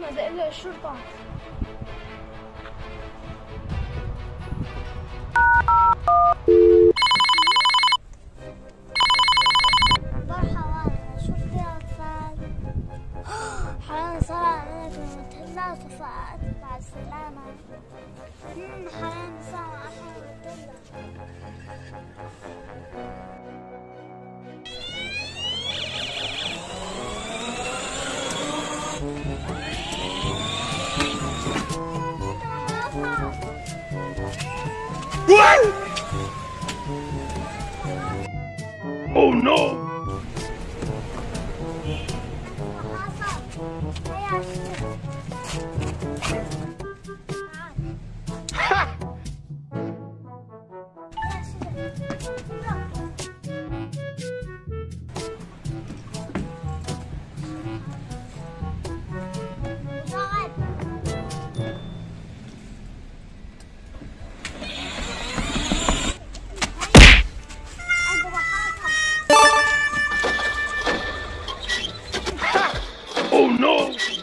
ماذا إلا الشرطة حرام صار عليكم وتهلا صفاءات مع السلامة. حرام صار Oh no! No!